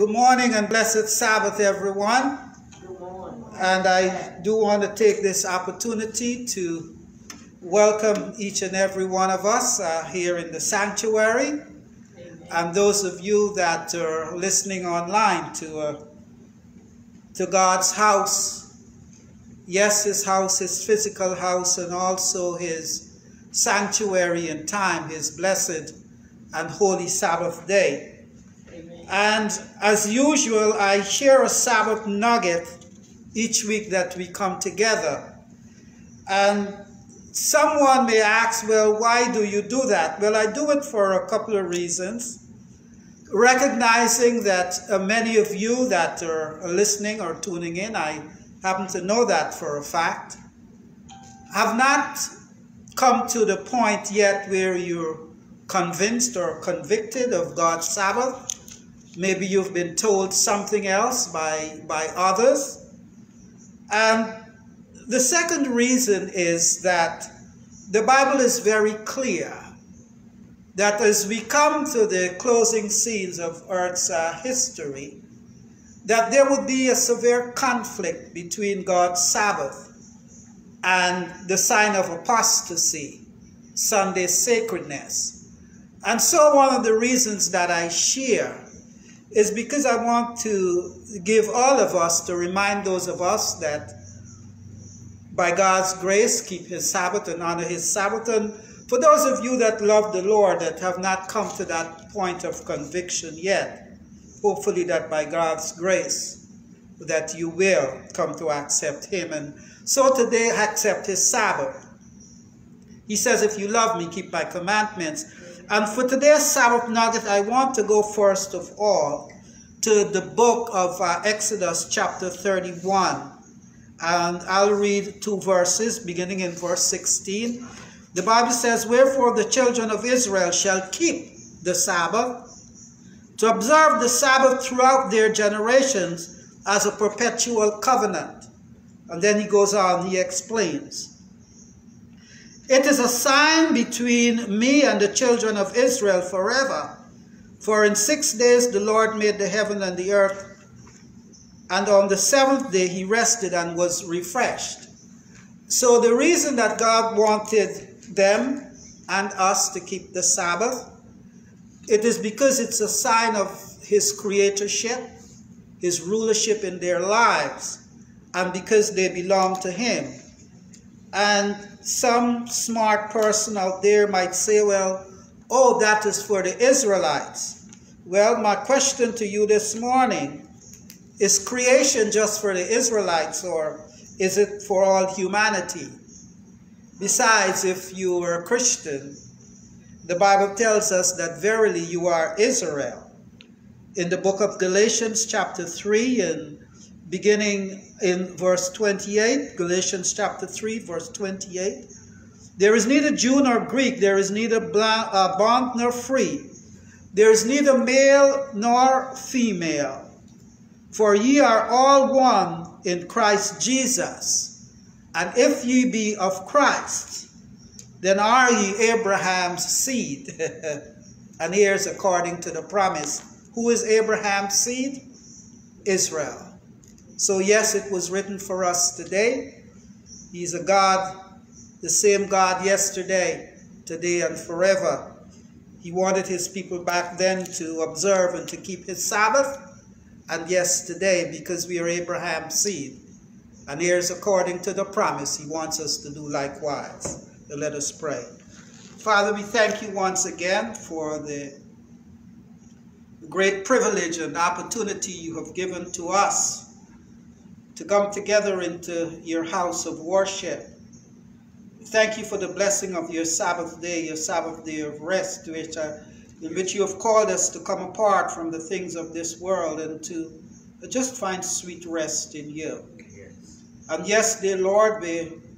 Good morning and blessed Sabbath, everyone. And I do want to take this opportunity to welcome each and every one of us uh, here in the sanctuary, Amen. and those of you that are listening online to uh, to God's house. Yes, His house, His physical house, and also His sanctuary in time, His blessed and holy Sabbath day. Amen. And as usual, I share a Sabbath nugget each week that we come together. And someone may ask, well, why do you do that? Well, I do it for a couple of reasons. Recognizing that uh, many of you that are listening or tuning in, I happen to know that for a fact, have not come to the point yet where you're convinced or convicted of God's Sabbath. Maybe you've been told something else by, by others. And the second reason is that the Bible is very clear that as we come to the closing scenes of Earth's uh, history, that there would be a severe conflict between God's Sabbath and the sign of apostasy, Sunday sacredness. And so one of the reasons that I share is because I want to give all of us, to remind those of us that by God's grace, keep his Sabbath and honor his Sabbath. And for those of you that love the Lord that have not come to that point of conviction yet, hopefully that by God's grace, that you will come to accept him. And so today, accept his Sabbath. He says, if you love me, keep my commandments. And for today's Sabbath nugget, I want to go first of all to the book of uh, Exodus chapter 31. And I'll read two verses, beginning in verse 16. The Bible says, Wherefore the children of Israel shall keep the Sabbath, to observe the Sabbath throughout their generations as a perpetual covenant. And then he goes on, he explains. It is a sign between me and the children of Israel forever. For in six days the Lord made the heaven and the earth, and on the seventh day he rested and was refreshed. So the reason that God wanted them and us to keep the Sabbath, it is because it's a sign of his creatorship, his rulership in their lives, and because they belong to him. And some smart person out there might say, well, oh, that is for the Israelites. Well, my question to you this morning is creation just for the Israelites or is it for all humanity? Besides, if you were a Christian, the Bible tells us that verily you are Israel. In the book of Galatians, chapter 3, and beginning in verse 28, Galatians chapter 3, verse 28, there is neither Jew nor Greek, there is neither uh, bond nor free, there is neither male nor female, for ye are all one in Christ Jesus. And if ye be of Christ, then are ye Abraham's seed. and heirs according to the promise. Who is Abraham's seed? Israel. So, yes, it was written for us today. He's a God, the same God yesterday, today, and forever. He wanted his people back then to observe and to keep his Sabbath. And yes, today, because we are Abraham's seed. And heirs according to the promise, he wants us to do likewise. Let us pray. Father, we thank you once again for the great privilege and opportunity you have given to us to come together into your house of worship. Thank you for the blessing of your Sabbath day, your Sabbath day of rest, which, uh, in which you have called us to come apart from the things of this world and to just find sweet rest in you. And yes, dear Lord, the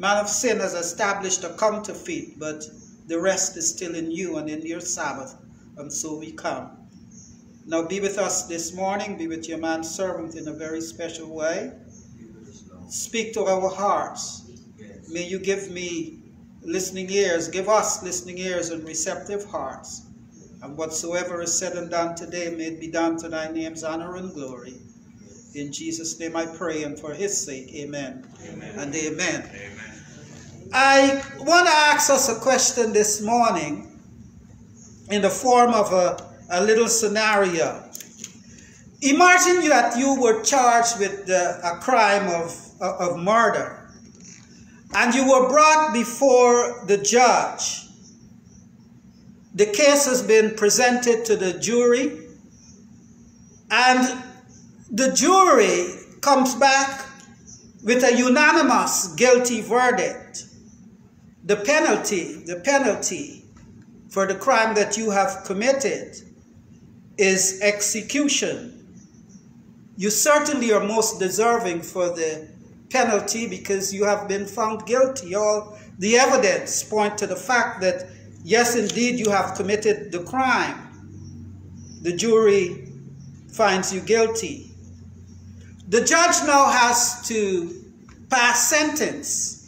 man of sin has established a counterfeit, but the rest is still in you and in your Sabbath. And so we come. Now be with us this morning. Be with your man servant in a very special way. Speak to our hearts. may you give me listening ears, give us listening ears and receptive hearts. And whatsoever is said and done today may it be done to thy name's honor and glory. In Jesus' name I pray, and for his sake, amen, Amen. and amen. Amen. I want to ask us a question this morning in the form of a, a little scenario. Imagine that you were charged with the, a crime of, of murder and you were brought before the judge. The case has been presented to the jury and the jury comes back with a unanimous guilty verdict. The penalty, the penalty for the crime that you have committed is execution. You certainly are most deserving for the penalty because you have been found guilty. All the evidence point to the fact that yes, indeed, you have committed the crime. The jury finds you guilty. The judge now has to pass sentence.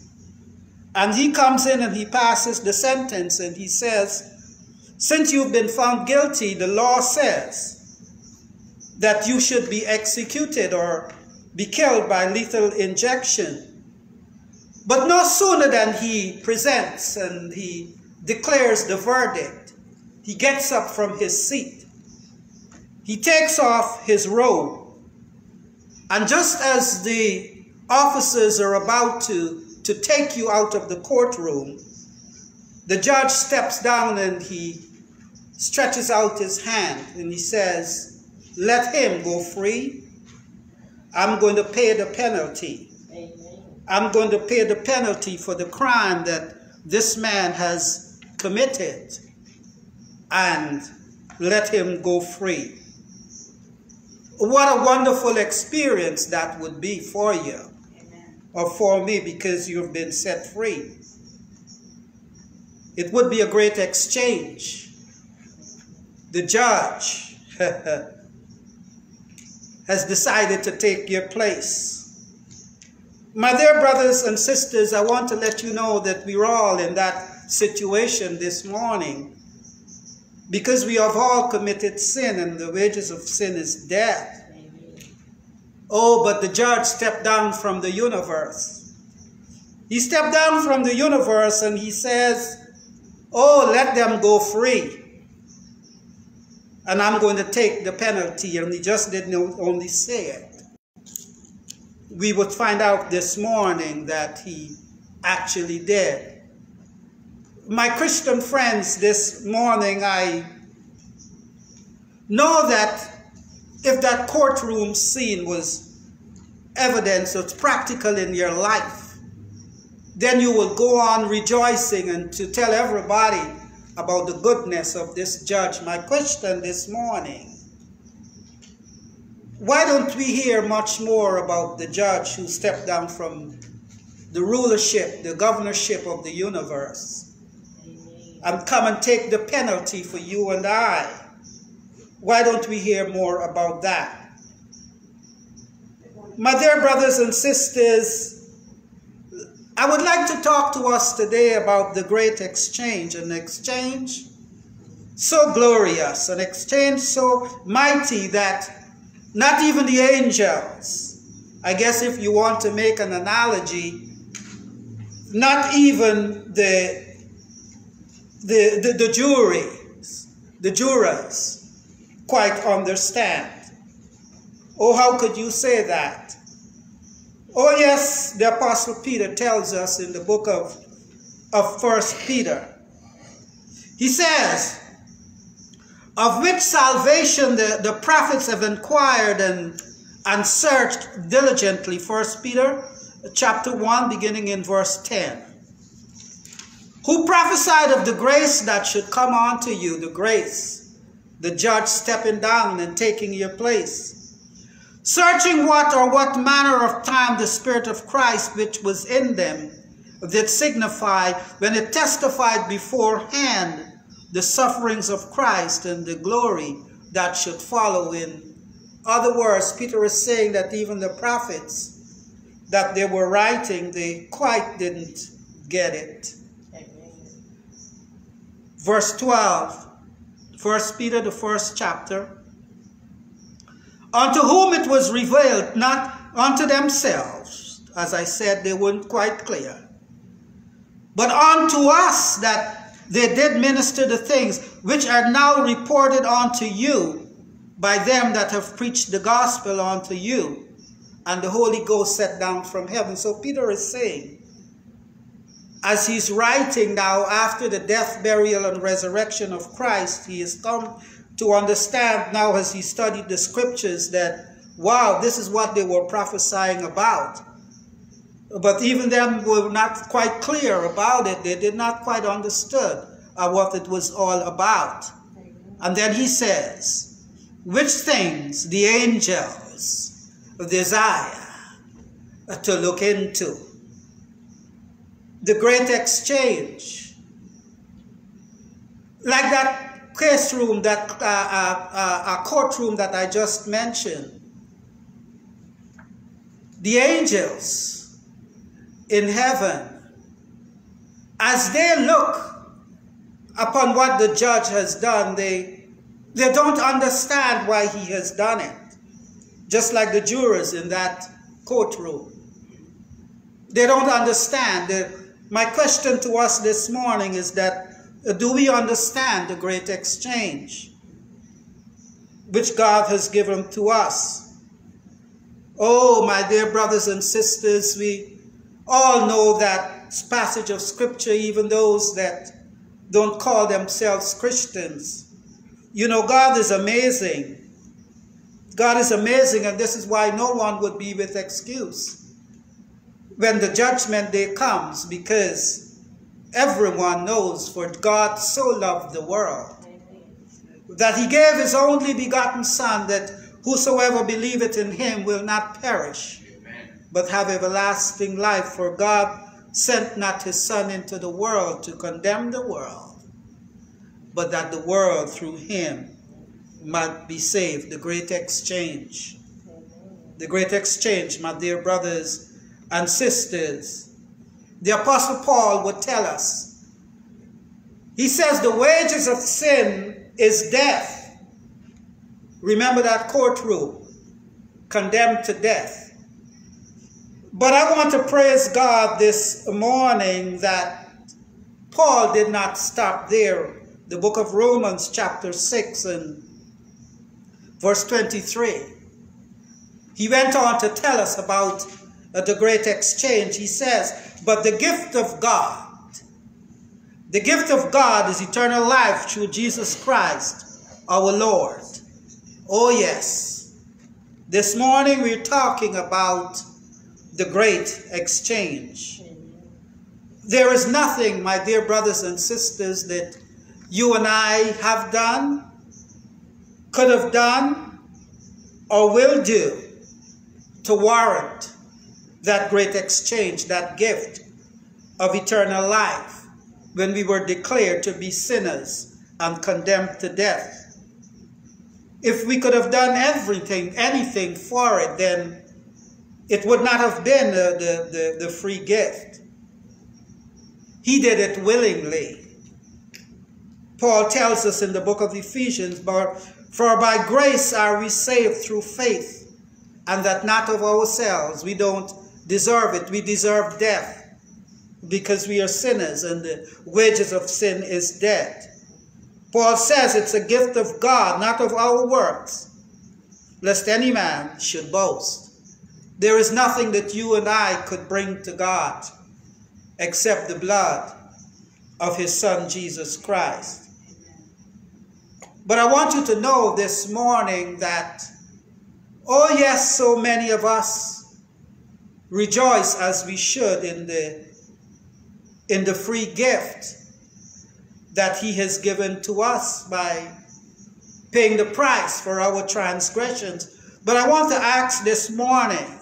And he comes in and he passes the sentence and he says, since you've been found guilty, the law says that you should be executed or be killed by lethal injection. But no sooner than he presents and he declares the verdict, he gets up from his seat. He takes off his robe and just as the officers are about to, to take you out of the courtroom, the judge steps down and he stretches out his hand and he says, Let him go free. I'm going to pay the penalty. I'm going to pay the penalty for the crime that this man has committed and let him go free. What a wonderful experience that would be for you Amen. Or for me because you've been set free. It would be a great exchange. The judge has decided to take your place. My dear brothers and sisters, I want to let you know that we're all in that situation this morning because we have all committed sin and the wages of sin is death. Oh, but the judge stepped down from the universe. He stepped down from the universe and he says, Oh, let them go free. And I'm going to take the penalty. And he just didn't only say it. We would find out this morning that he actually did. My Christian friends, this morning I know that if that courtroom scene was evidence, it's practical in your life, then you will go on rejoicing and to tell everybody about the goodness of this judge. My question this morning, why don't we hear much more about the judge who stepped down from the rulership, the governorship of the universe, and come and take the penalty for you and I? Why don't we hear more about that? My dear brothers and sisters, I would like to talk to us today about the great exchange, an exchange so glorious, an exchange so mighty that not even the angels, I guess if you want to make an analogy, not even the, the, the, the juries, the jurors, quite understand. Oh, how could you say that? Oh, yes, the Apostle Peter tells us in the book of, of First Peter. He says, of which salvation the, the prophets have inquired and, and searched diligently. First Peter chapter 1, beginning in verse 10. Who prophesied of the grace that should come unto you, the grace, the judge stepping down and taking your place. Searching what or what manner of time the Spirit of Christ which was in them did signify when it testified beforehand the sufferings of Christ and the glory that should follow in. Other words Peter is saying that even the prophets that they were writing, they quite didn't get it. Verse 12, 1 Peter, the first chapter. Unto whom it was revealed, not unto themselves, as I said, they weren't quite clear, but unto us that they did minister the things which are now reported unto you by them that have preached the gospel unto you, and the Holy Ghost set down from heaven. So Peter is saying, as he's writing now after the death, burial, and resurrection of Christ, he has come to understand now as he studied the scriptures that, wow, this is what they were prophesying about. But even them were not quite clear about it. They did not quite understood uh, what it was all about. And then he says, which things the angels desire to look into the great exchange. Like that case room, that uh, uh, uh, courtroom that I just mentioned. The angels in heaven, as they look upon what the judge has done, they, they don't understand why he has done it. Just like the jurors in that courtroom. They don't understand. the. My question to us this morning is that uh, do we understand the great exchange which God has given to us? Oh, my dear brothers and sisters, we all know that passage of scripture, even those that don't call themselves Christians. You know, God is amazing. God is amazing, and this is why no one would be with excuse when the judgment day comes because everyone knows for God so loved the world that he gave his only begotten son that whosoever believeth in him will not perish but have everlasting life. For God sent not his son into the world to condemn the world but that the world through him might be saved. The great exchange. The great exchange my dear brothers and sisters, the Apostle Paul would tell us. He says the wages of sin is death. Remember that courtroom, condemned to death. But I want to praise God this morning that Paul did not stop there. The book of Romans, chapter 6, and verse 23. He went on to tell us about at the great exchange, he says, But the gift of God, the gift of God is eternal life through Jesus Christ, our Lord. Oh, yes. This morning we're talking about the great exchange. There is nothing, my dear brothers and sisters, that you and I have done, could have done, or will do to warrant that great exchange, that gift of eternal life when we were declared to be sinners and condemned to death. If we could have done everything, anything for it, then it would not have been the, the, the, the free gift. He did it willingly. Paul tells us in the book of Ephesians, but For by grace are we saved through faith, and that not of ourselves. We don't deserve it. We deserve death because we are sinners and the wages of sin is death. Paul says it's a gift of God, not of our works, lest any man should boast. There is nothing that you and I could bring to God except the blood of his son Jesus Christ. But I want you to know this morning that, oh yes, so many of us rejoice as we should in the in the free gift that he has given to us by paying the price for our transgressions. But I want to ask this morning,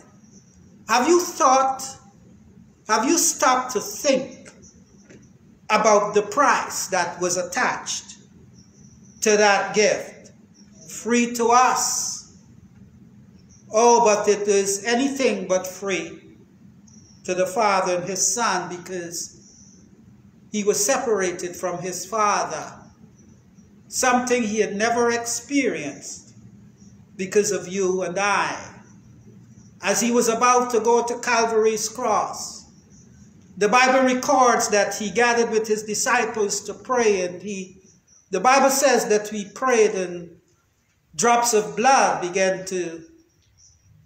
have you thought, have you stopped to think about the price that was attached to that gift? Free to us Oh, but it is anything but free to the Father and his Son because he was separated from his Father, something he had never experienced because of you and I. As he was about to go to Calvary's cross, the Bible records that he gathered with his disciples to pray and he the Bible says that he prayed and drops of blood began to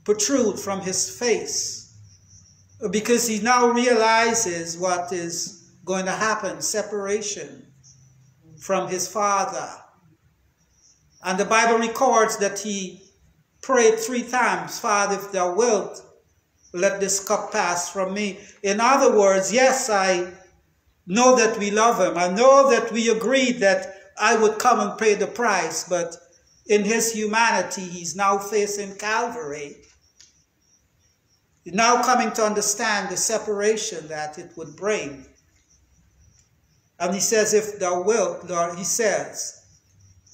protrude from his face because he now realizes what is going to happen separation from his father. And the Bible records that he prayed three times, Father, if thou wilt, let this cup pass from me. In other words, yes, I know that we love him. I know that we agreed that I would come and pay the price, but in his humanity, he's now facing Calvary. Now coming to understand the separation that it would bring. And he says, If thou wilt, Lord, he says,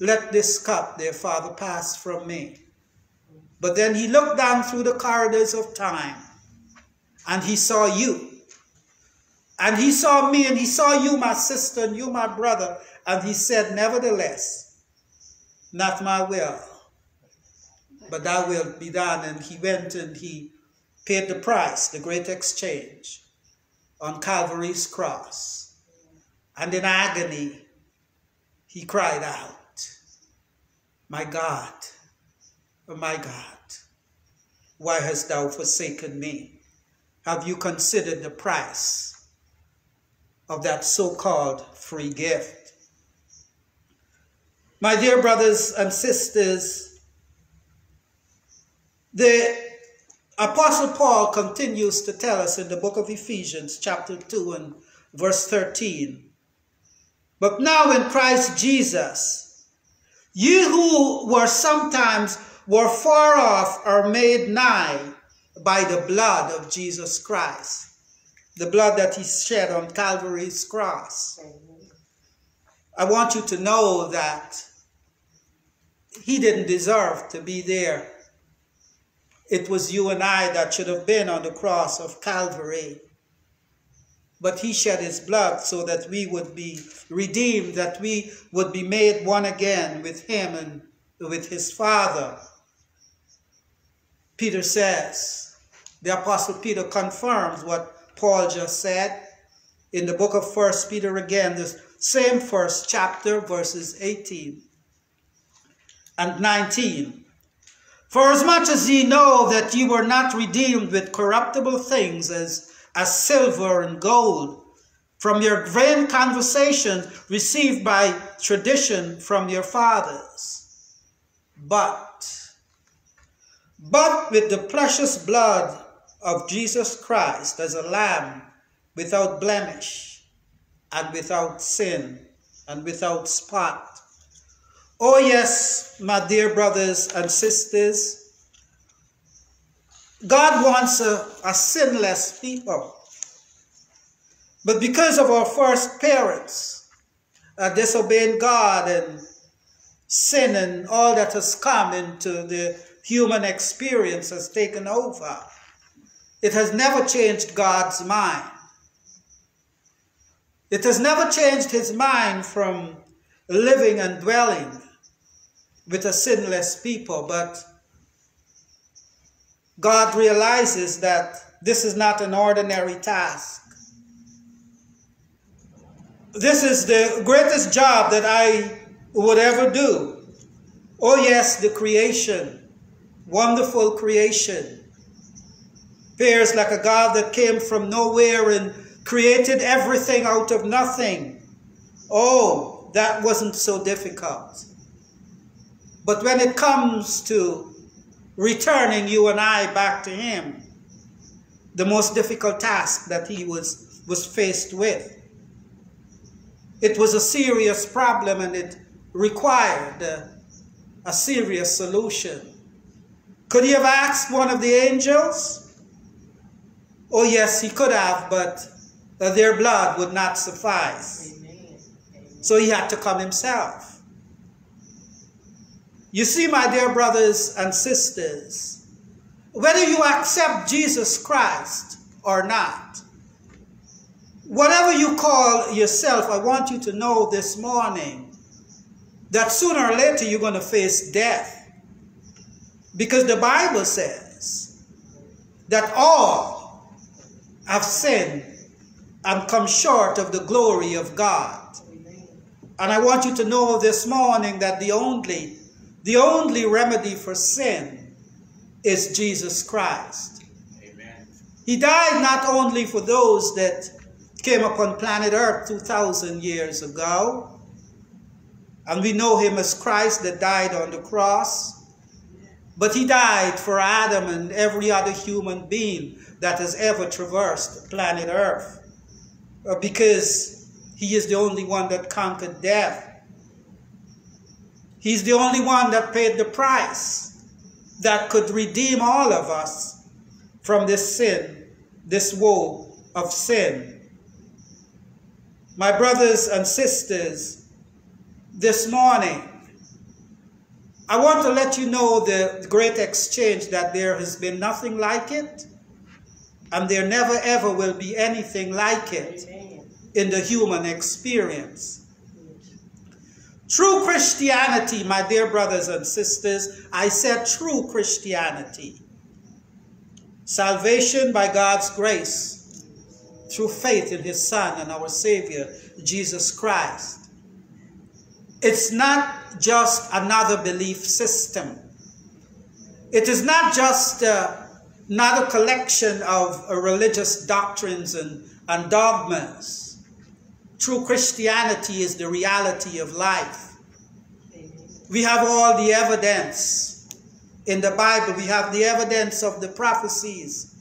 let this cup, dear Father, pass from me. But then he looked down through the corridors of time and he saw you. And he saw me and he saw you, my sister, and you, my brother. And he said, Nevertheless, not my will, but thy will be done. And he went and he paid the price, the great exchange, on Calvary's cross. And in agony, he cried out, My God, oh my God, why hast thou forsaken me? Have you considered the price of that so-called free gift? My dear brothers and sisters, the Apostle Paul continues to tell us in the book of Ephesians, chapter 2 and verse 13. But now in Christ Jesus, you who were sometimes were far off are made nigh by the blood of Jesus Christ, the blood that he shed on Calvary's cross. I want you to know that he didn't deserve to be there. It was you and I that should have been on the cross of Calvary. But he shed his blood so that we would be redeemed, that we would be made one again with him and with his Father. Peter says, the Apostle Peter confirms what Paul just said in the book of First Peter again, the same first chapter, verses 18 and 19. For as much as ye know that ye were not redeemed with corruptible things as, as silver and gold, from your vain conversation received by tradition from your fathers, but, but with the precious blood of Jesus Christ as a lamb without blemish and without sin and without spot Oh, yes, my dear brothers and sisters, God wants a, a sinless people. But because of our first parents uh, disobeying God and sin and all that has come into the human experience has taken over, it has never changed God's mind. It has never changed his mind from living and dwelling with a sinless people, but God realizes that this is not an ordinary task. This is the greatest job that I would ever do. Oh, yes, the creation, wonderful creation. Appears like a God that came from nowhere and created everything out of nothing. Oh, that wasn't so difficult. But when it comes to returning you and I back to him, the most difficult task that he was, was faced with, it was a serious problem and it required a, a serious solution. Could he have asked one of the angels? Oh, yes, he could have, but uh, their blood would not suffice. Amen. So he had to come himself. You see, my dear brothers and sisters, whether you accept Jesus Christ or not. Whatever you call yourself, I want you to know this morning that sooner or later you're going to face death. Because the Bible says that all have sinned and come short of the glory of God. And I want you to know this morning that the only, the only remedy for sin is Jesus Christ. Amen. He died not only for those that came upon planet Earth 2,000 years ago, and we know him as Christ that died on the cross, but he died for Adam and every other human being that has ever traversed planet Earth. Uh, because he is the only one that conquered death. He's the only one that paid the price that could redeem all of us from this sin, this woe of sin. My brothers and sisters, this morning, I want to let you know the great exchange that there has been nothing like it and there never ever will be anything like it in the human experience. True Christianity, my dear brothers and sisters, I said true Christianity. Salvation by God's grace through faith in his Son and our Savior, Jesus Christ. It's not just another belief system. It is not just uh, not a collection of uh, religious doctrines and, and dogmas. True Christianity is the reality of life. We have all the evidence in the Bible. We have the evidence of the prophecies.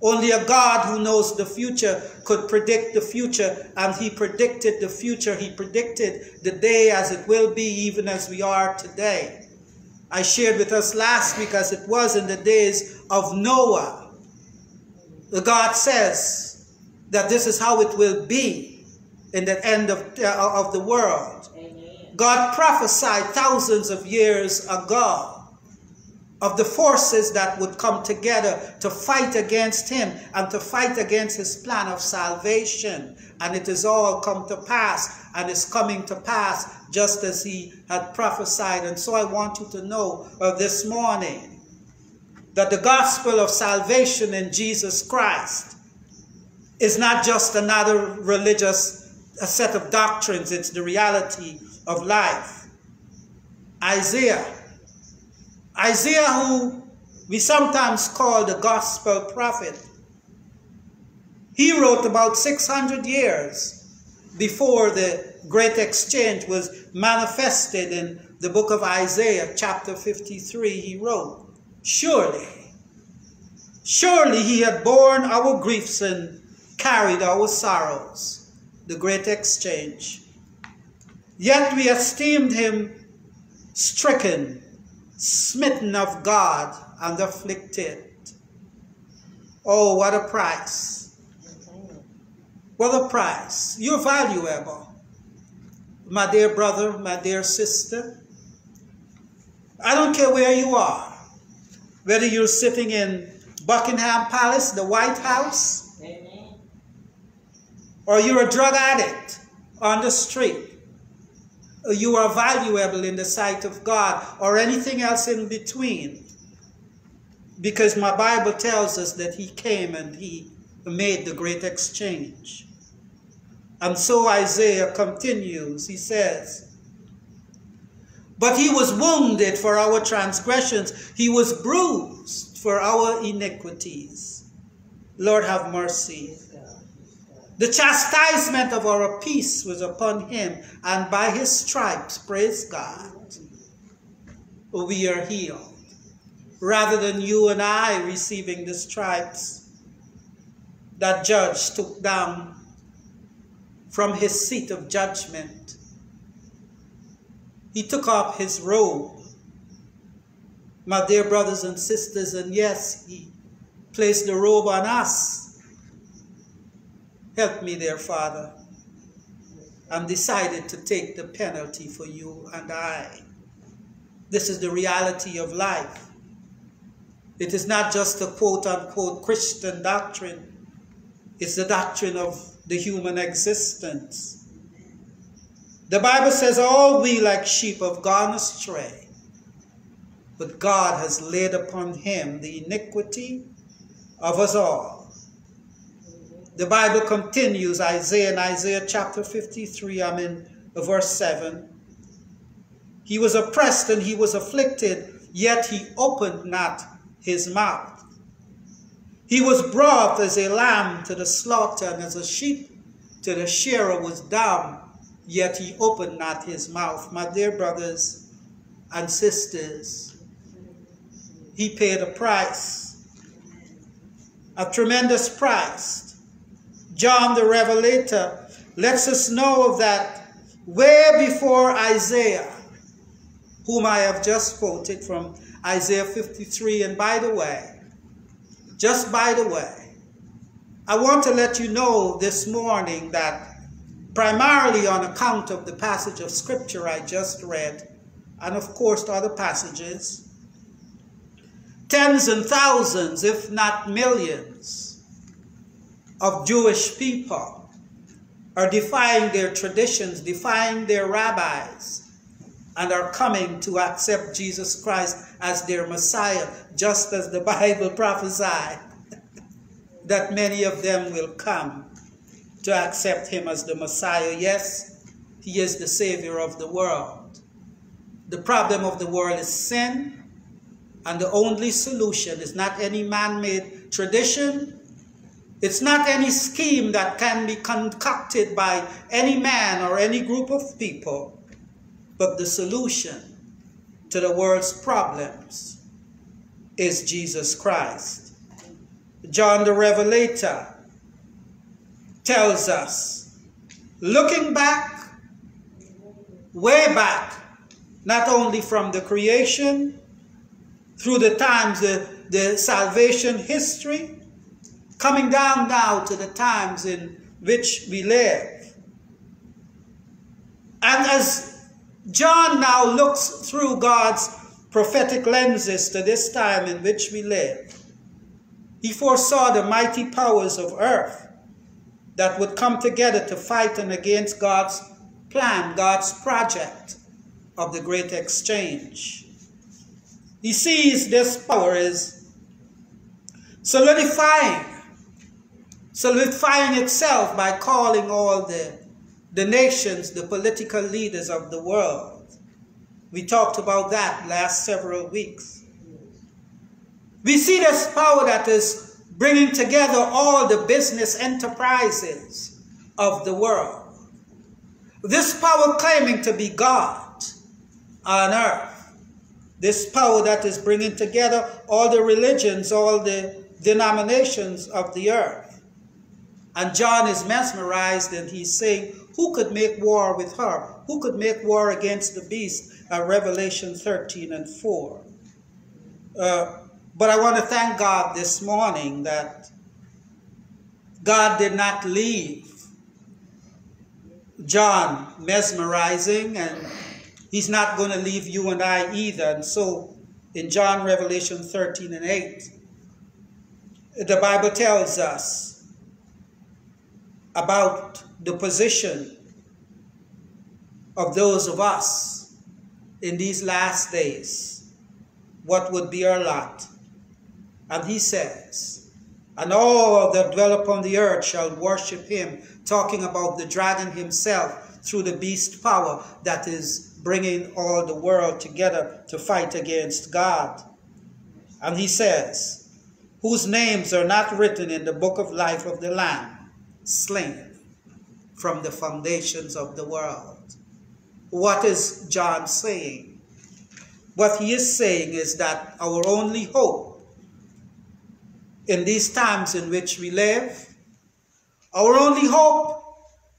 Only a God who knows the future could predict the future, and he predicted the future. He predicted the day as it will be, even as we are today. I shared with us last week as it was in the days of Noah. The God says that this is how it will be in the end of, uh, of the world. Amen. God prophesied thousands of years ago of the forces that would come together to fight against him and to fight against his plan of salvation. And it has all come to pass and is coming to pass just as he had prophesied. And so I want you to know uh, this morning that the gospel of salvation in Jesus Christ is not just another religious a set of doctrines, it's the reality of life. Isaiah, Isaiah who we sometimes call the gospel prophet, he wrote about 600 years before the great exchange was manifested in the book of Isaiah, chapter 53, he wrote, Surely, surely he had borne our griefs and carried our sorrows, the great exchange. Yet we esteemed him stricken, smitten of God, and afflicted. Oh, what a price! What a price. You're valuable. My dear brother, my dear sister. I don't care where you are. Whether you're sitting in Buckingham Palace, the White House. Or you're a drug addict on the street. You are valuable in the sight of God or anything else in between. Because my Bible tells us that he came and he made the great exchange. And so Isaiah continues. He says, But he was wounded for our transgressions, he was bruised for our iniquities. Lord, have mercy. The chastisement of our peace was upon him, and by his stripes, praise God, we are healed. Rather than you and I receiving the stripes, that judge took down from his seat of judgment. He took off his robe. My dear brothers and sisters, and yes, he placed the robe on us. Help me, dear Father. I'm decided to take the penalty for you and I. This is the reality of life. It is not just a quote unquote Christian doctrine It's the doctrine of the human existence. The Bible says, All we like sheep have gone astray, but God has laid upon him the iniquity of us all. The Bible continues, Isaiah in Isaiah chapter 53, I'm in verse 7. He was oppressed and he was afflicted, yet he opened not his mouth. He was brought as a lamb to the slaughter, and as a sheep to the shearer was dumb, yet he opened not his mouth. My dear brothers and sisters, he paid a price, a tremendous price. John the Revelator lets us know that way before Isaiah, whom I have just quoted from Isaiah 53, and by the way, just by the way, I want to let you know this morning that primarily on account of the passage of scripture I just read, and of course other passages, tens and thousands, if not millions, of Jewish people are defying their traditions, defying their rabbis, and are coming to accept Jesus Christ as their Messiah, just as the Bible prophesied that many of them will come to accept him as the Messiah. Yes, he is the Savior of the world. The problem of the world is sin, and the only solution is not any man-made tradition. It's not any scheme that can be concocted by any man or any group of people, but the solution to the world's problems is Jesus Christ. John the Revelator tells us, looking back, way back, not only from the creation, through the times, the, the salvation history, coming down now to the times in which we live. And as John now looks through God's prophetic lenses to this time in which we live, he foresaw the mighty powers of earth that would come together to fight and against God's plan, God's project of the great exchange. He sees this power as solidifying, solidifying itself by calling all the, the nations, the political leaders of the world. We talked about that last several weeks. We see this power that is bringing together all the business enterprises of the world. This power claiming to be God on earth. This power that is bringing together all the religions, all the denominations of the earth. And John is mesmerized and he's saying, who could make war with her? Who could make war against the beast? Uh, Revelation 13 and 4. Uh, but I want to thank God this morning that God did not leave John mesmerizing, and he's not going to leave you and I either. And so in John Revelation 13 and 8, the Bible tells us about the position of those of us in these last days. What would be our lot? And he says, And all that dwell upon the earth shall worship him, talking about the dragon himself through the beast power that is bringing all the world together to fight against God. And he says, Whose names are not written in the book of life of the Lamb, slain from the foundations of the world. What is John saying? What he is saying is that our only hope in these times in which we live. Our only hope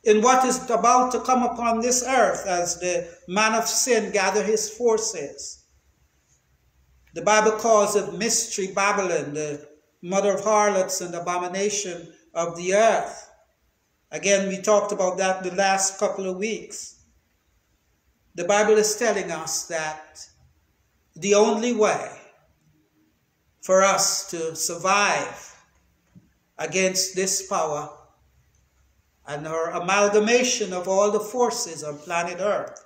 in what is about to come upon this earth as the man of sin gather his forces. The Bible calls it mystery Babylon, the mother of harlots and abomination of the earth. Again, we talked about that the last couple of weeks. The Bible is telling us that the only way for us to survive against this power and her amalgamation of all the forces on planet Earth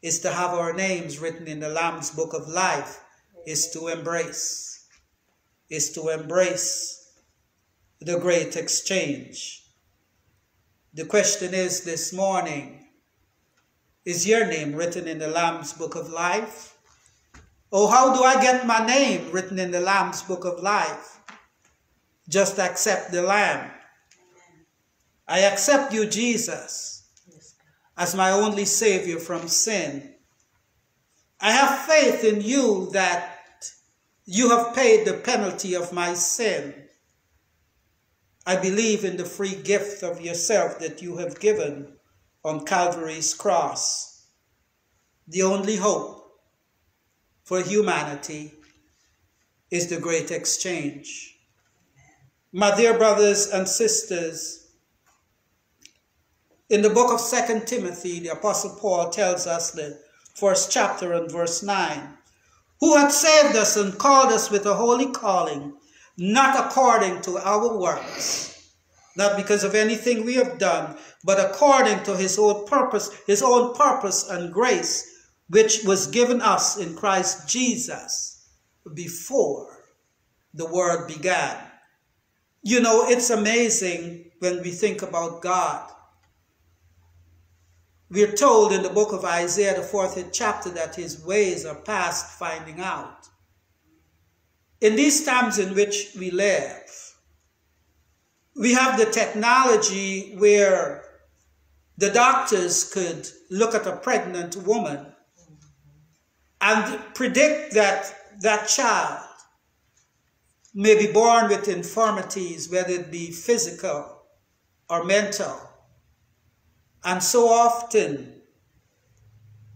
is to have our names written in the Lamb's Book of Life, is to embrace, is to embrace the great exchange. The question is this morning, is your name written in the Lamb's Book of Life? Oh, how do I get my name written in the Lamb's Book of Life? Just accept the Lamb. I accept you, Jesus, as my only Savior from sin. I have faith in you that you have paid the penalty of my sin. I believe in the free gift of yourself that you have given on Calvary's cross. The only hope for humanity is the great exchange. My dear brothers and sisters, in the book of Second Timothy, the Apostle Paul tells us the first chapter and verse 9, who hath saved us and called us with a holy calling, not according to our works, not because of anything we have done, but according to his own purpose, his own purpose and grace, which was given us in Christ Jesus before the world began. You know, it's amazing when we think about God we're told in the book of Isaiah, the fourth chapter, that his ways are past finding out. In these times in which we live, we have the technology where the doctors could look at a pregnant woman and predict that that child may be born with infirmities, whether it be physical or mental. And so often,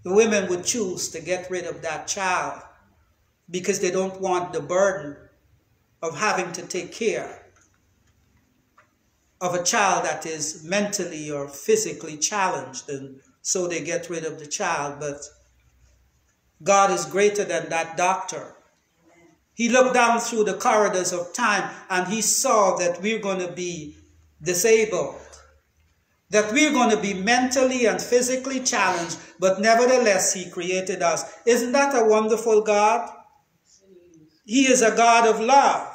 the women would choose to get rid of that child because they don't want the burden of having to take care of a child that is mentally or physically challenged, and so they get rid of the child. But God is greater than that doctor. He looked down through the corridors of time and he saw that we're going to be disabled that we're going to be mentally and physically challenged, but nevertheless, He created us. Isn't that a wonderful God? He is a God of love.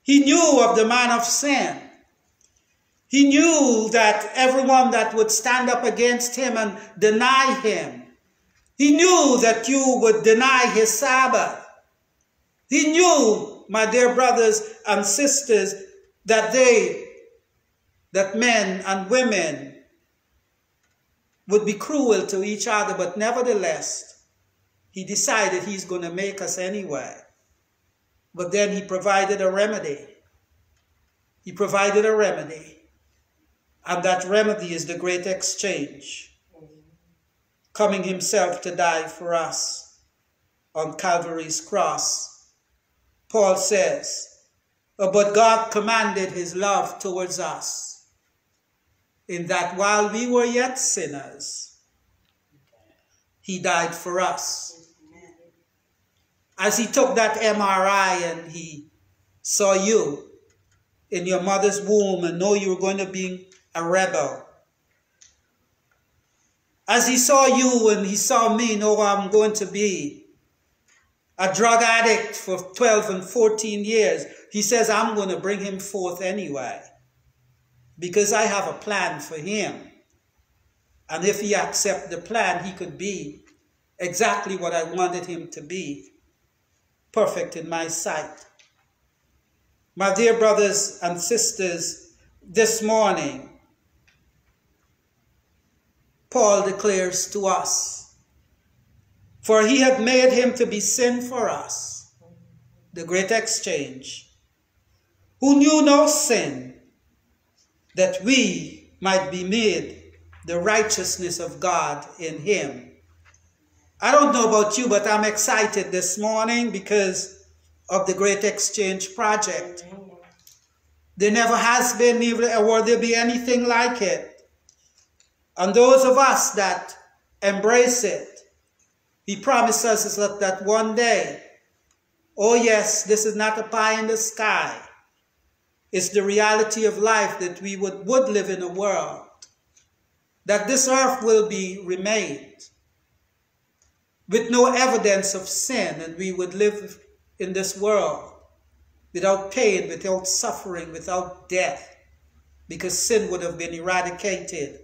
He knew of the man of sin. He knew that everyone that would stand up against him and deny him, he knew that you would deny his Sabbath. He knew, my dear brothers and sisters, that they that men and women would be cruel to each other, but nevertheless, he decided he's going to make us anyway. But then he provided a remedy. He provided a remedy. And that remedy is the great exchange. Coming himself to die for us on Calvary's cross. Paul says, oh, But God commanded his love towards us in that while we were yet sinners, he died for us. As he took that MRI and he saw you in your mother's womb and know you were going to be a rebel. As he saw you and he saw me know I'm going to be a drug addict for 12 and 14 years, he says, I'm going to bring him forth anyway because I have a plan for him. And if he accept the plan, he could be exactly what I wanted him to be, perfect in my sight. My dear brothers and sisters, this morning, Paul declares to us, For he hath made him to be sin for us, the great exchange, who knew no sin, that we might be made the righteousness of God in him. I don't know about you, but I'm excited this morning because of the Great Exchange Project. There never has been, or will there be anything like it. And those of us that embrace it, he promises us that one day, oh yes, this is not a pie in the sky. It's the reality of life that we would, would live in a world, that this earth will be remade with no evidence of sin, and we would live in this world without pain, without suffering, without death, because sin would have been eradicated.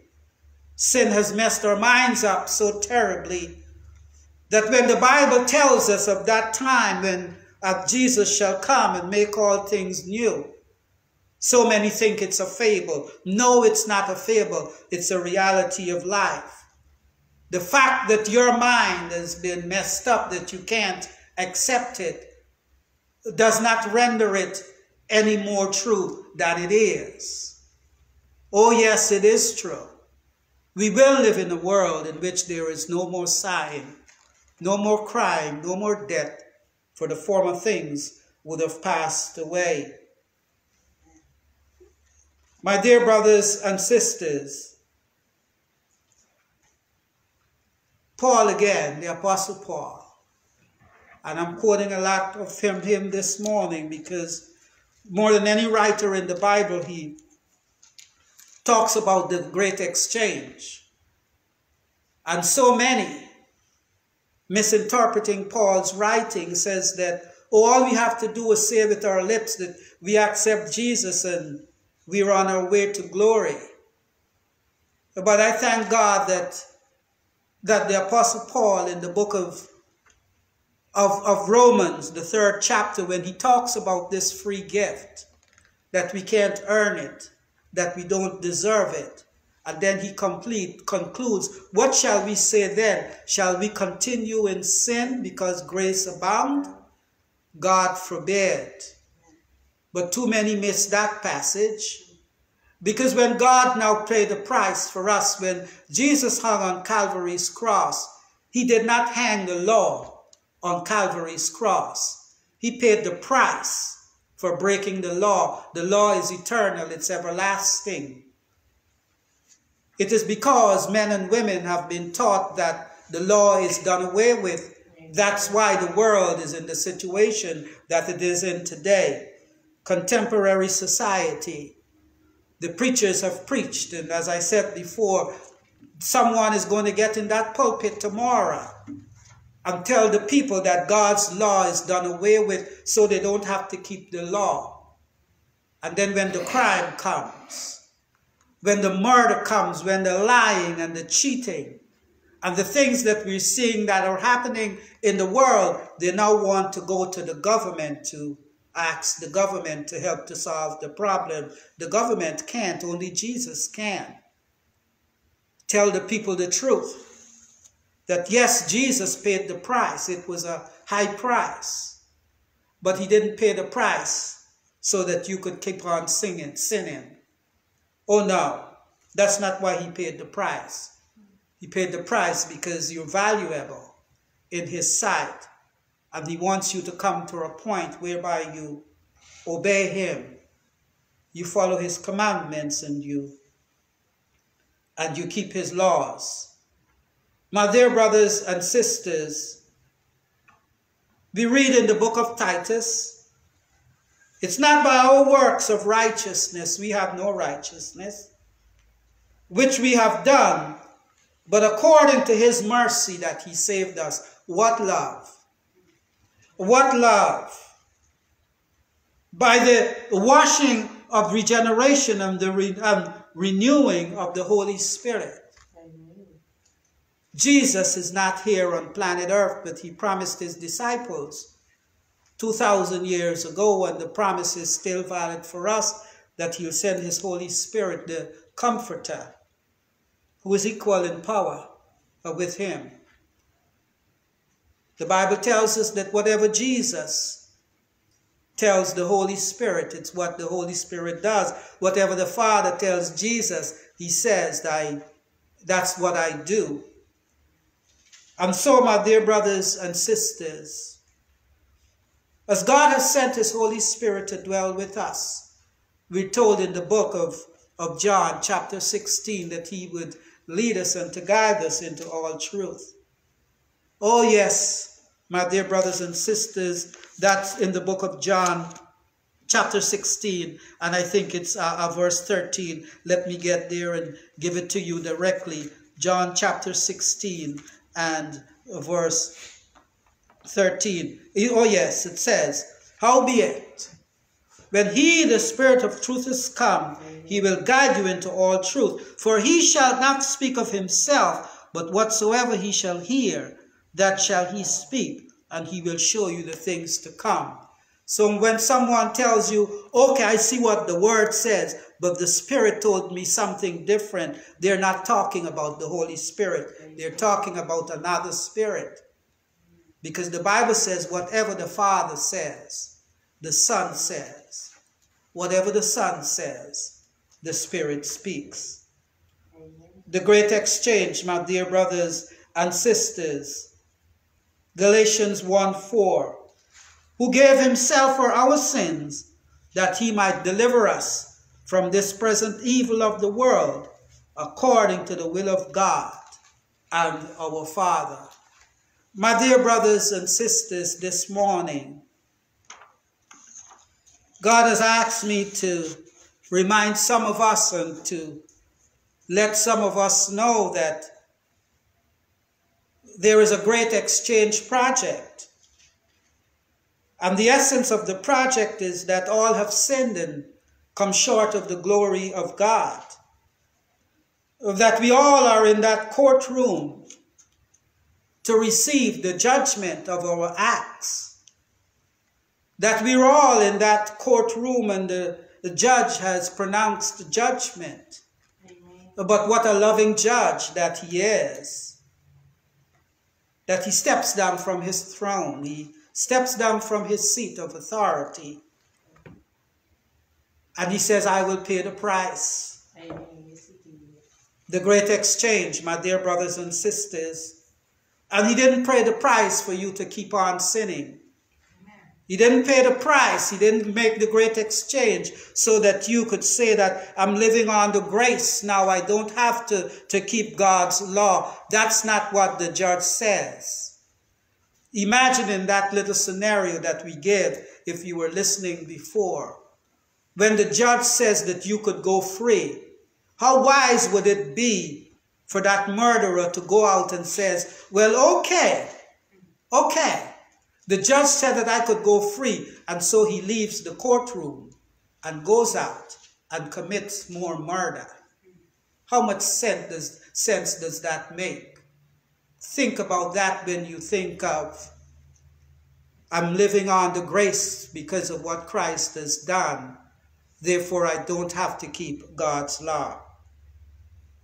Sin has messed our minds up so terribly that when the Bible tells us of that time when Jesus shall come and make all things new, so many think it's a fable. No, it's not a fable. It's a reality of life. The fact that your mind has been messed up, that you can't accept it, does not render it any more true than it is. Oh, yes, it is true. We will live in a world in which there is no more sighing, no more crying, no more death, for the former things would have passed away. My dear brothers and sisters, Paul again, the Apostle Paul, and I'm quoting a lot of him, this morning because more than any writer in the Bible, he talks about the great exchange. And so many misinterpreting Paul's writing says that, oh, all we have to do is say with our lips that we accept Jesus and we're on our way to glory. But I thank God that, that the Apostle Paul in the book of, of, of Romans, the third chapter, when he talks about this free gift, that we can't earn it, that we don't deserve it, and then he complete, concludes, What shall we say then? Shall we continue in sin because grace abound? God forbid. But too many miss that passage. Because when God now paid the price for us, when Jesus hung on Calvary's cross, he did not hang the law on Calvary's cross. He paid the price for breaking the law. The law is eternal, it's everlasting. It is because men and women have been taught that the law is done away with. That's why the world is in the situation that it is in today. Contemporary society. The preachers have preached, and as I said before, someone is going to get in that pulpit tomorrow and tell the people that God's law is done away with so they don't have to keep the law. And then when the crime comes, when the murder comes, when the lying and the cheating and the things that we're seeing that are happening in the world, they now want to go to the government to ask the government to help to solve the problem. The government can't, only Jesus can. Tell the people the truth. That yes, Jesus paid the price. It was a high price. But he didn't pay the price so that you could keep on singing, sinning. Oh no, that's not why he paid the price. He paid the price because you're valuable in his sight. And he wants you to come to a point whereby you obey him. You follow his commandments and you and you keep his laws. My dear brothers and sisters, we read in the book of Titus it's not by our works of righteousness, we have no righteousness, which we have done, but according to his mercy that he saved us. What love? What love? By the washing of regeneration and the re um, renewing of the Holy Spirit. Jesus is not here on planet Earth, but he promised his disciples 2,000 years ago, and the promise is still valid for us that he'll send his Holy Spirit, the Comforter, who is equal in power with him. The Bible tells us that whatever Jesus tells the Holy Spirit, it's what the Holy Spirit does. Whatever the Father tells Jesus, he says, I, that's what I do. And so, my dear brothers and sisters, as God has sent his Holy Spirit to dwell with us, we're told in the book of, of John, chapter 16, that he would lead us and to guide us into all truth. Oh, yes, my dear brothers and sisters, that's in the book of John, chapter 16, and I think it's uh, uh, verse 13. Let me get there and give it to you directly. John chapter 16 and verse 13. Oh, yes, it says, Howbeit, when he, the Spirit of truth, is come, he will guide you into all truth. For he shall not speak of himself, but whatsoever he shall hear, that shall he speak, and he will show you the things to come. So when someone tells you, okay, I see what the word says, but the Spirit told me something different, they're not talking about the Holy Spirit. They're talking about another Spirit. Because the Bible says, whatever the Father says, the Son says. Whatever the Son says, the Spirit speaks. The great exchange, my dear brothers and sisters. Galatians 1 4 who gave himself for our sins, that he might deliver us from this present evil of the world, according to the will of God and our Father. My dear brothers and sisters, this morning, God has asked me to remind some of us and to let some of us know that there is a great exchange project and the essence of the project is that all have sinned and come short of the glory of God. That we all are in that courtroom to receive the judgment of our acts. That we're all in that courtroom and the, the judge has pronounced judgment. Amen. But what a loving judge that he is. That he steps down from his throne. He steps down from his seat of authority and he says, I will pay the price. The great exchange, my dear brothers and sisters. And he didn't pay the price for you to keep on sinning. He didn't pay the price. He didn't make the great exchange so that you could say that I'm living on the grace. Now I don't have to, to keep God's law. That's not what the judge says. Imagine in that little scenario that we gave if you were listening before. When the judge says that you could go free, how wise would it be for that murderer to go out and says, well, okay, okay. The judge said that I could go free. And so he leaves the courtroom and goes out and commits more murder. How much sense does, sense does that make? Think about that when you think of, I'm living on the grace because of what Christ has done. Therefore, I don't have to keep God's law.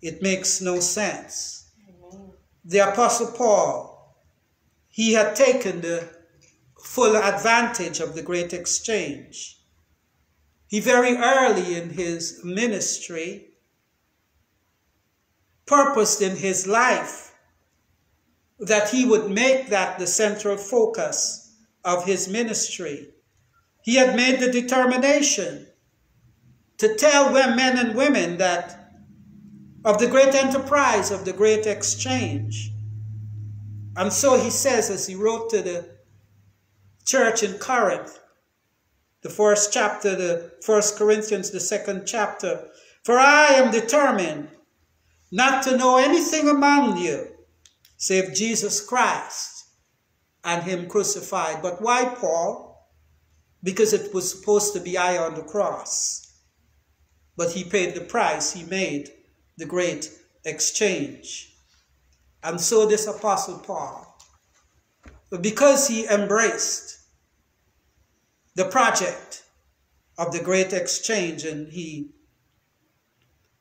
It makes no sense. The Apostle Paul, he had taken the full advantage of the great exchange. He very early in his ministry purposed in his life that he would make that the central focus of his ministry. He had made the determination to tell men and women that of the great enterprise of the great exchange. And so he says, as he wrote to the church in Corinth, the first chapter, the first Corinthians, the second chapter, for I am determined not to know anything among you save Jesus Christ and him crucified. But why Paul? Because it was supposed to be I on the cross. But he paid the price. He made the great exchange. And so this apostle Paul, because he embraced the project of the great exchange and he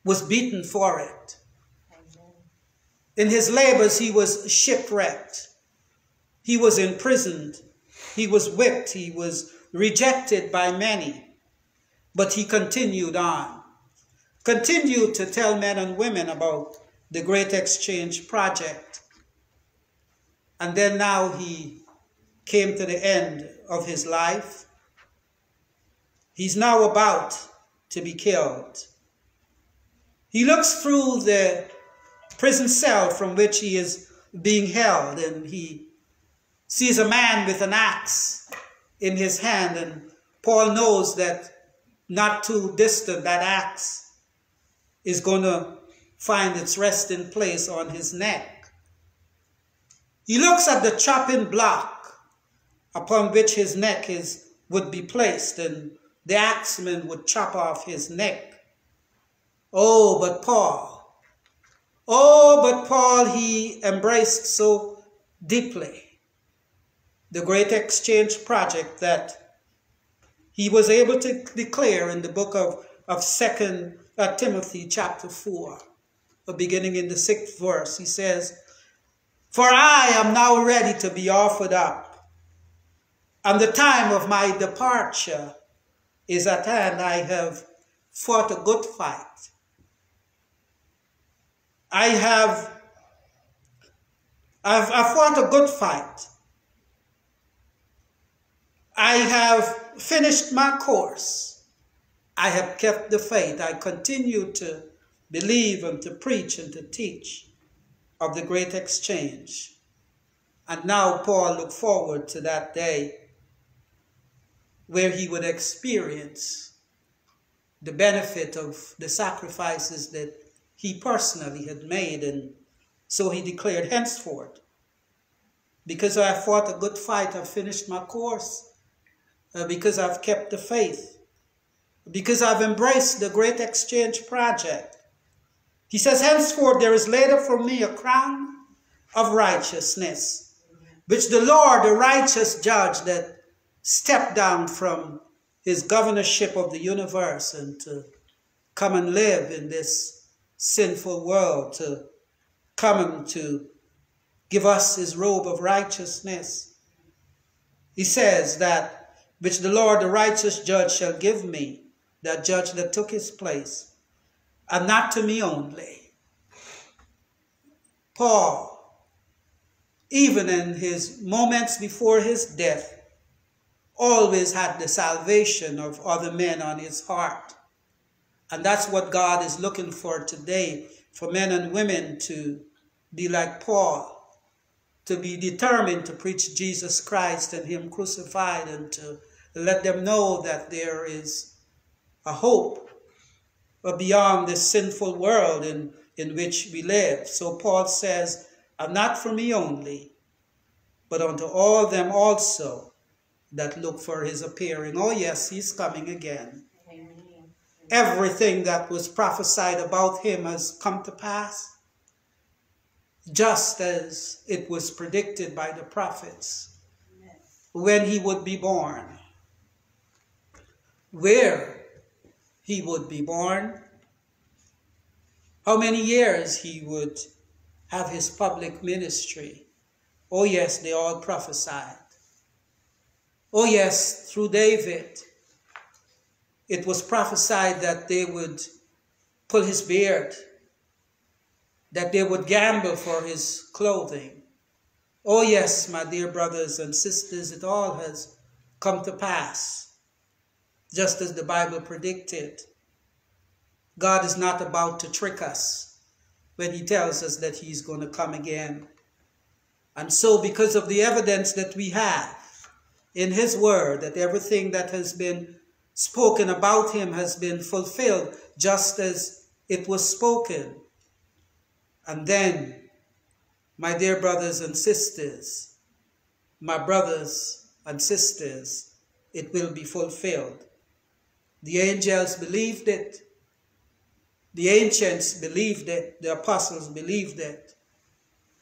was beaten for it, in his labors, he was shipwrecked. He was imprisoned. He was whipped. He was rejected by many. But he continued on. Continued to tell men and women about the Great Exchange Project. And then now he came to the end of his life. He's now about to be killed. He looks through the prison cell from which he is being held and he sees a man with an axe in his hand and Paul knows that not too distant, that axe is going to find its resting place on his neck. He looks at the chopping block upon which his neck is, would be placed, and the axeman would chop off his neck. Oh, but Paul, oh, but Paul, he embraced so deeply the great exchange project that he was able to declare in the book of, of Second uh, Timothy chapter 4, beginning in the sixth verse. He says, For I am now ready to be offered up, and the time of my departure is at hand. I have fought a good fight. I have I've, I've fought a good fight. I have finished my course. I have kept the faith. I continue to believe and to preach and to teach of the great exchange. And now Paul looked forward to that day where he would experience the benefit of the sacrifices that he personally had made. And so he declared, henceforth, because I fought a good fight, I've finished my course, uh, because I've kept the faith, because I've embraced the great exchange project. He says, henceforth there is laid up for me a crown of righteousness, which the Lord, the righteous judge that stepped down from his governorship of the universe and to come and live in this sinful world, to come and to give us his robe of righteousness. He says that which the Lord, the righteous judge, shall give me, that judge that took his place, and not to me only. Paul, even in his moments before his death, always had the salvation of other men on his heart. And that's what God is looking for today, for men and women to be like Paul, to be determined to preach Jesus Christ and him crucified and to let them know that there is a hope beyond this sinful world in, in which we live. So Paul says, and not for me only, but unto all them also that look for his appearing. Oh yes, he's coming again. Amen. Everything that was prophesied about him has come to pass, just as it was predicted by the prophets when he would be born where he would be born, how many years he would have his public ministry. Oh, yes, they all prophesied. Oh, yes, through David, it was prophesied that they would pull his beard, that they would gamble for his clothing. Oh, yes, my dear brothers and sisters, it all has come to pass just as the Bible predicted. God is not about to trick us when he tells us that he's going to come again. And so because of the evidence that we have in his word, that everything that has been spoken about him has been fulfilled just as it was spoken. And then, my dear brothers and sisters, my brothers and sisters, it will be fulfilled. The angels believed it. The ancients believed it. The apostles believed it.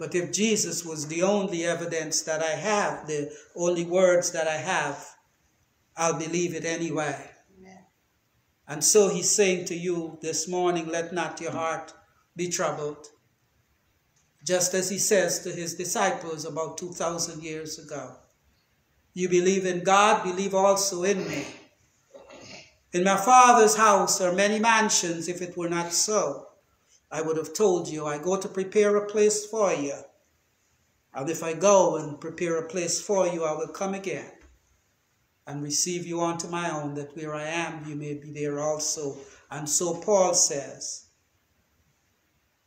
But if Jesus was the only evidence that I have, the only words that I have, I'll believe it anyway. Amen. And so he's saying to you this morning, let not your heart be troubled. Just as he says to his disciples about 2,000 years ago. You believe in God, believe also in me. In my father's house are many mansions. If it were not so, I would have told you, I go to prepare a place for you. And if I go and prepare a place for you, I will come again and receive you unto my own, that where I am, you may be there also. And so Paul says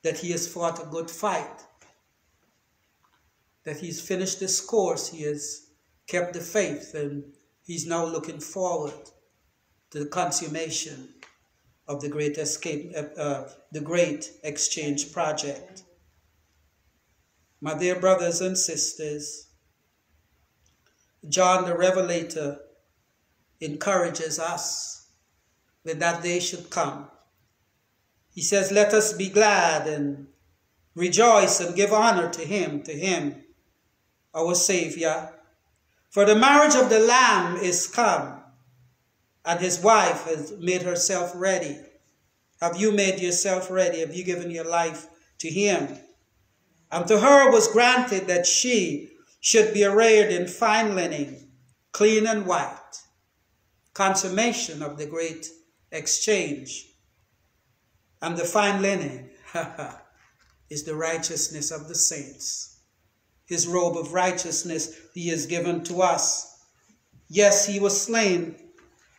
that he has fought a good fight, that he's finished this course, he has kept the faith, and He's now looking forward to the consummation of the great escape, uh, uh, the great exchange project. My dear brothers and sisters, John the Revelator encourages us when that day should come. He says, Let us be glad and rejoice and give honor to him, to him, our Savior. For the marriage of the Lamb is come, and his wife has made herself ready. Have you made yourself ready? Have you given your life to him? And to her was granted that she should be arrayed in fine linen, clean and white, consummation of the great exchange. And the fine linen is the righteousness of the saints. His robe of righteousness he has given to us. Yes, he was slain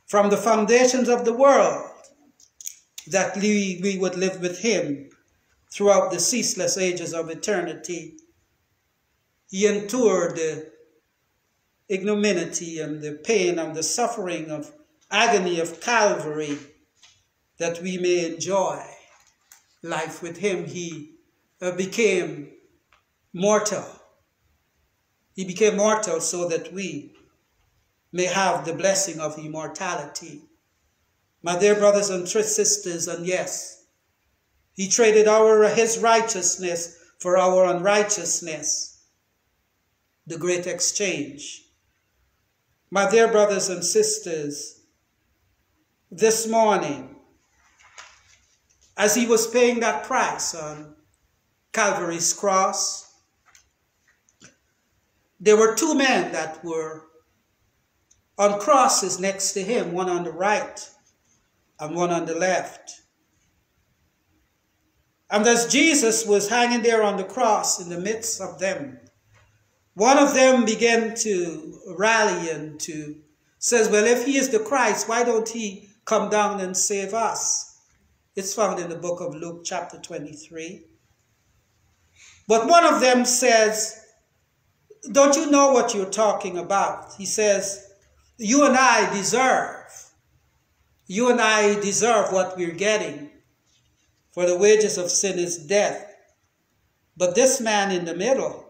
from the foundations of the world that we, would live with him throughout the ceaseless ages of eternity. He endured the ignominy and the pain and the suffering of agony of Calvary that we may enjoy life with him. He uh, became mortal. He became mortal so that we may have the blessing of immortality. My dear brothers and sisters, and yes, he traded our his righteousness for our unrighteousness. The great exchange. My dear brothers and sisters, this morning, as he was paying that price on Calvary's cross, there were two men that were on crosses next to him, one on the right and one on the left. And as Jesus was hanging there on the cross in the midst of them, one of them began to rally and to says, well, if he is the Christ, why don't he come down and save us? It's found in the book of Luke chapter 23. But one of them says, don't you know what you're talking about? He says, you and I deserve. You and I deserve what we're getting. For the wages of sin is death. But this man in the middle,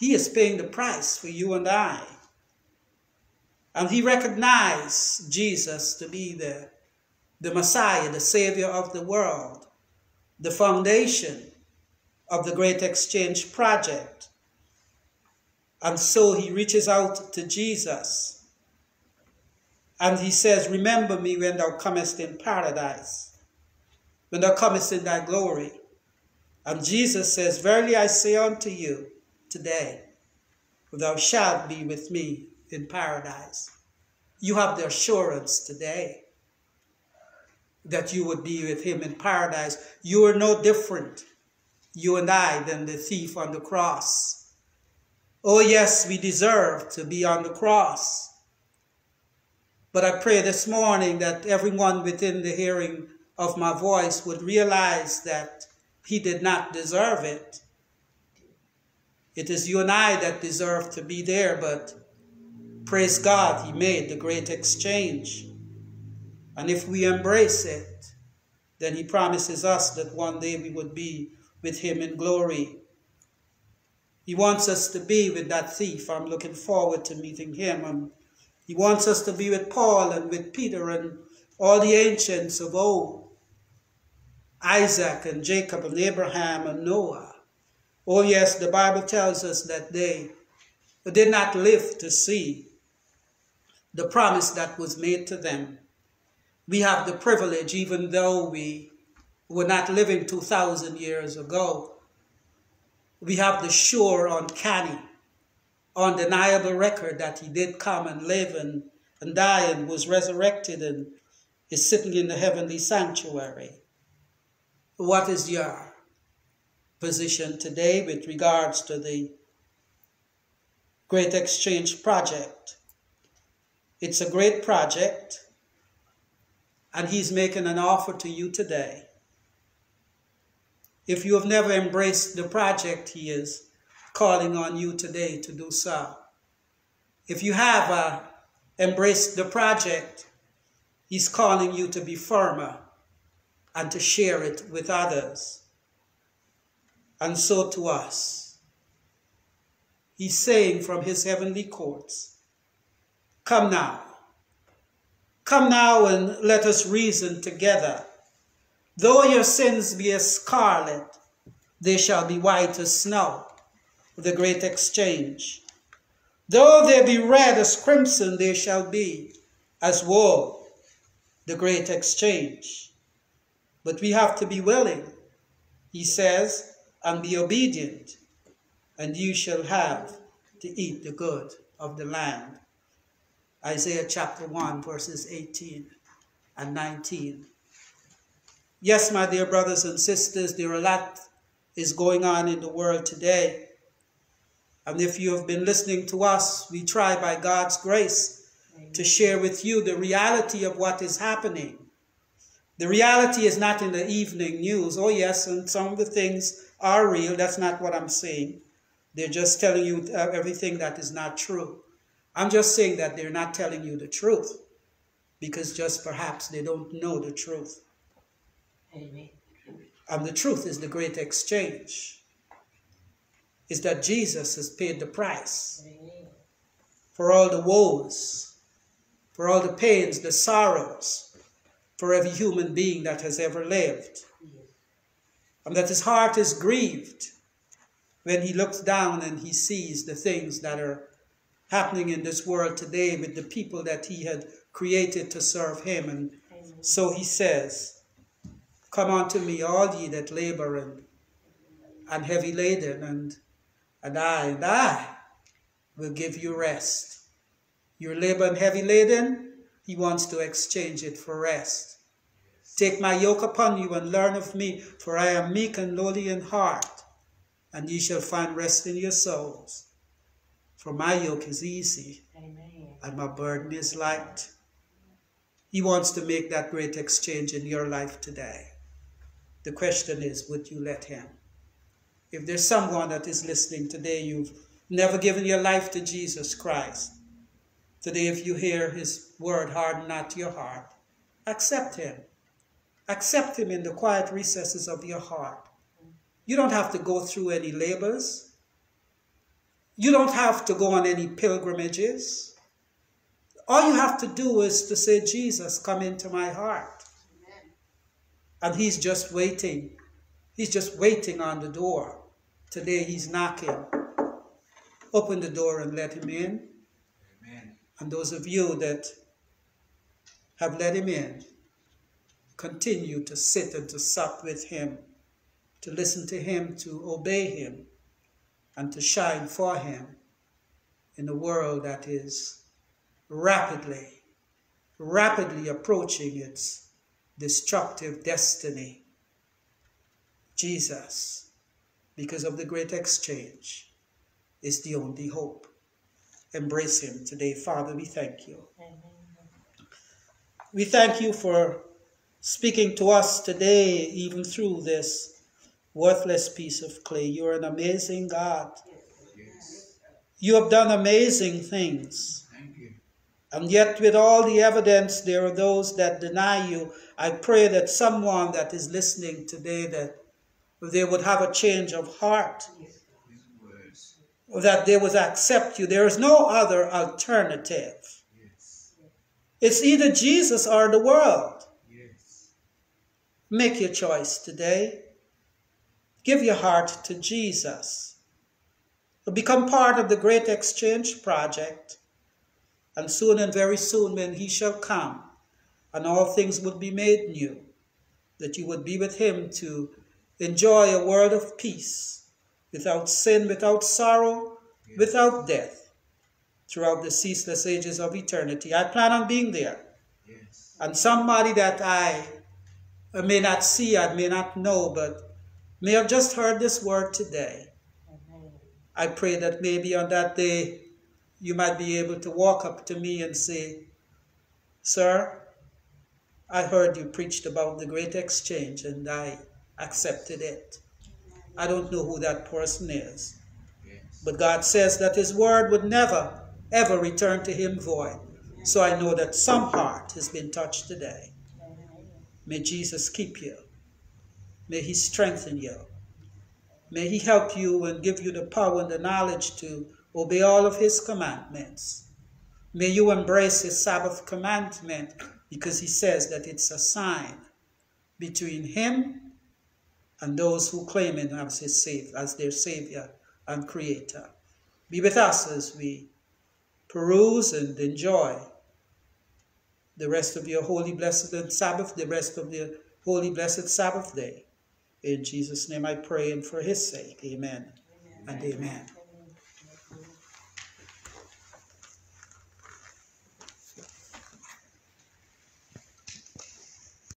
he is paying the price for you and I. And he recognized Jesus to be the, the Messiah, the Savior of the world, the foundation of the Great Exchange Project. And so he reaches out to Jesus. And he says, Remember me when thou comest in paradise, when thou comest in thy glory. And Jesus says, Verily I say unto you today, thou shalt be with me in paradise. You have the assurance today that you would be with him in paradise. You are no different, you and I, than the thief on the cross. Oh, yes, we deserve to be on the cross. But I pray this morning that everyone within the hearing of my voice would realize that he did not deserve it. It is you and I that deserve to be there, but praise God, he made the great exchange. And if we embrace it, then he promises us that one day we would be with him in glory. He wants us to be with that thief. I'm looking forward to meeting him. And he wants us to be with Paul and with Peter and all the ancients of old. Isaac and Jacob and Abraham and Noah. Oh yes, the Bible tells us that they did not live to see the promise that was made to them. We have the privilege, even though we were not living 2,000 years ago, we have the sure, uncanny, undeniable record that he did come and live and, and die and was resurrected and is sitting in the heavenly sanctuary. What is your position today with regards to the Great Exchange Project? It's a great project, and he's making an offer to you today. If you have never embraced the project, he is calling on you today to do so. If you have uh, embraced the project, He's calling you to be firmer and to share it with others. And so to us. He's saying from His heavenly courts, Come now. Come now and let us reason together. Though your sins be as scarlet, they shall be white as snow. The great exchange. Though they be red as crimson, they shall be as wool. The great exchange. But we have to be willing, he says, and be obedient, and you shall have to eat the good of the land. Isaiah chapter 1, verses 18 and 19. Yes, my dear brothers and sisters, there are a lot is going on in the world today. And if you have been listening to us, we try by God's grace to share with you the reality of what is happening. The reality is not in the evening news. Oh, yes, and some of the things are real. That's not what I'm saying. They're just telling you uh, everything that is not true. I'm just saying that they're not telling you the truth because just perhaps they don't know the truth. Amen. And the truth is the great exchange. Is that Jesus has paid the price Amen. for all the woes, for all the pains, the sorrows, for every human being that has ever lived. Yes. And that his heart is grieved when he looks down and he sees the things that are happening in this world today with the people that he had created to serve him. And Amen. so he says, Come unto me, all ye that labor and, and heavy laden, and, and I, and I will give you rest. Your labor and heavy laden, he wants to exchange it for rest. Take my yoke upon you and learn of me, for I am meek and lowly in heart, and ye shall find rest in your souls. For my yoke is easy Amen. and my burden is light. He wants to make that great exchange in your life today. The question is, would you let him? If there's someone that is listening today, you've never given your life to Jesus Christ. Today, if you hear his word, harden not your heart. Accept him. Accept him in the quiet recesses of your heart. You don't have to go through any labors. You don't have to go on any pilgrimages. All you have to do is to say, Jesus, come into my heart. And he's just waiting. He's just waiting on the door. Today he's knocking. Open the door and let him in. Amen. And those of you that have let him in, continue to sit and to sup with him, to listen to him, to obey him, and to shine for him in a world that is rapidly, rapidly approaching its destructive destiny. Jesus, because of the great exchange, is the only hope. Embrace him today. Father, we thank you. Amen. We thank you for speaking to us today, even through this worthless piece of clay. You're an amazing God. Yes. You have done amazing things. And yet, with all the evidence, there are those that deny you. I pray that someone that is listening today, that they would have a change of heart, that they would accept you. There is no other alternative. It's either Jesus or the world. Make your choice today. Give your heart to Jesus. Become part of the great exchange project. And soon and very soon, when he shall come, and all things would be made new, that you would be with him to enjoy a world of peace, without sin, without sorrow, without death, throughout the ceaseless ages of eternity. I plan on being there. Yes. And somebody that I may not see, I may not know, but may have just heard this word today. I pray that maybe on that day you might be able to walk up to me and say, Sir, I heard you preached about the great exchange and I accepted it. I don't know who that person is, Yes. but God says that His word would never ever return to him void. So I know that some heart has been touched today. May Jesus keep you. May he strengthen you. May he help you and give you the power and the knowledge to obey all of his commandments. May you embrace his Sabbath commandment because he says that it's a sign between him and those who claim him as his savior, as their savior and creator. Be with us as we peruse and enjoy the rest of your holy, blessed and Sabbath, the rest of your holy, blessed Sabbath day. In Jesus' name I pray and for his sake. Amen, and amen.